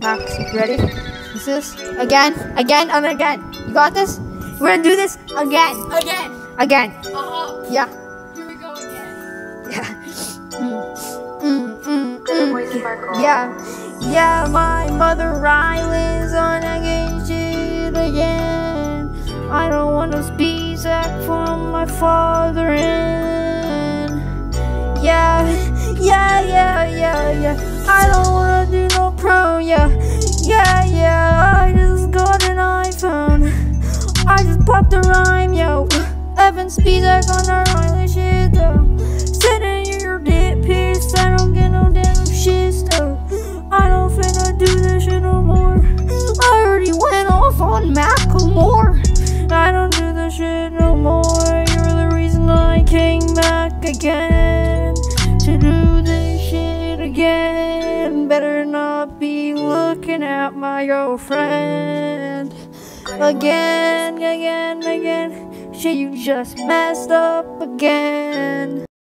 Max, you ready? This is again, again, and again. You got this? We're gonna do this again, Again. again. Uh-huh. Yeah, Here we go again. yeah. Mm, mm, mm. Yeah, yeah. My mother Rylan's on again shit again. I don't want to speak back from my father in. I popped a rhyme, yo. Evan Spisak on our island shit, though. Sitting in your dick piece, I don't get no damn shit, though. I don't finna do this shit no more. I already went off on Macklemore. I don't do this shit no more. You're the reason I came back again to do this shit again. Better not be looking at my girlfriend again, again, again. Shit, you just messed up again.